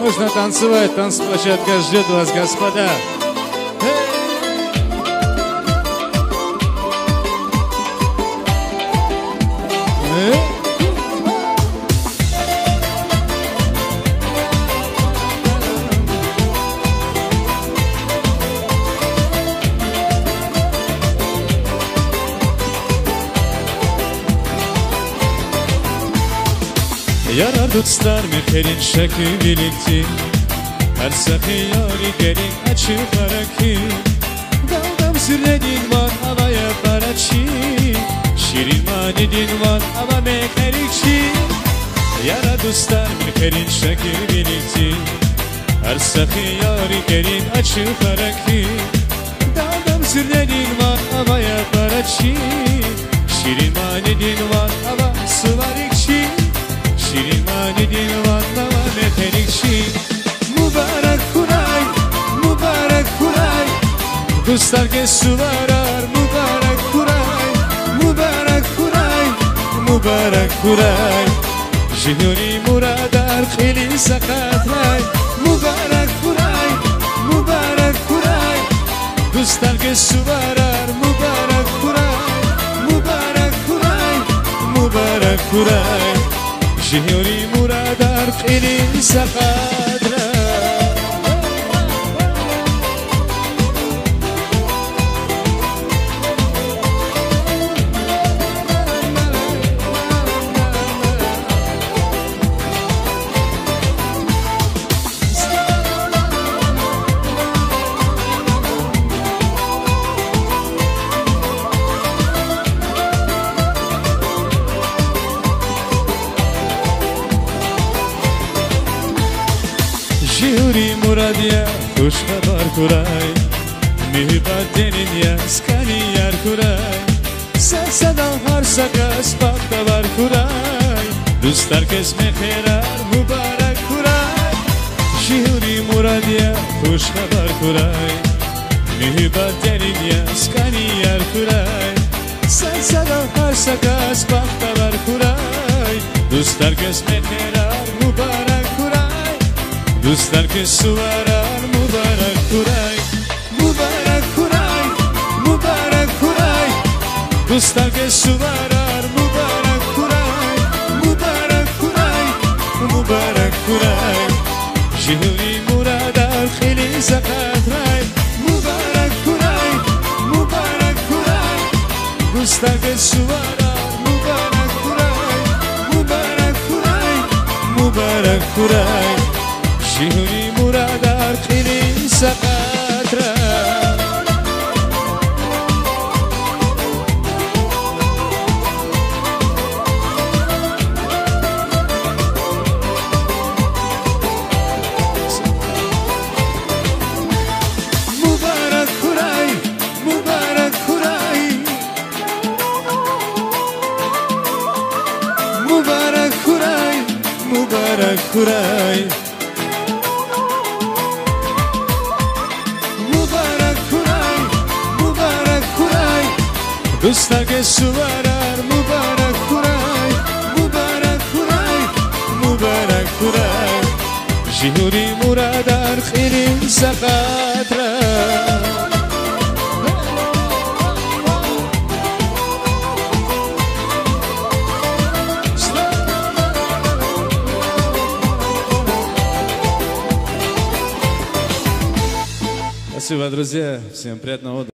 Можно танцевать, танцплощадка ждет вас, господа. Yarardı star mehrin şekli bilinti Her sefiyari gelin açı karaki Dalgam sürredin var havaya paraçi Şirin vadidin var ama mekheriçi Yarardı star mehrin şekli bilinti Her sefiyari gelin açı karaki Dalgam sürredin var havaya صبح مبارک خورای مبارک خورای مبارک خورای جنوری مرد در خیلی سکوت های مبارک خورای مبارک خورای دوستان که صبح مبارک خورای مبارک خورای مبارک خورای جنوری مرد در خیلی سکوت جوری مرادیا خوش خبر کرای میباد دنین یا سکانی یار کرای سر صدا هر سکس باق دور کرای دوستار کس مخیرار مبارک کرای جوری مرادیا خوش خبر کرای میباد دنین یا سکانی یار کرای سر صدا هر سکس باق دور کرای دوستار کس مخیرار مبارک کرای دوستlar که سوارار مبارک kuray. مبارک kuray مبارک kuray. دوستlar که سوارار مبارک kuray. مبارک kuray مبارک kuray. جهوری مرادار خیلی زکات رای مبارک kurای مبارک kurای دوستlar که سوارار مبارک kurای مبارک kurای مبارک kurای جهوری مرادار خیلی زکات رای مبارک kurای مبارک kurای مبارک kurای مبارک kurای دوستا که سوارار مبارک kurای مبارک kurای مبارک kurای جهوری مرادار خیلی زکات را Спасибо, друзья. Всем приятного отдыха.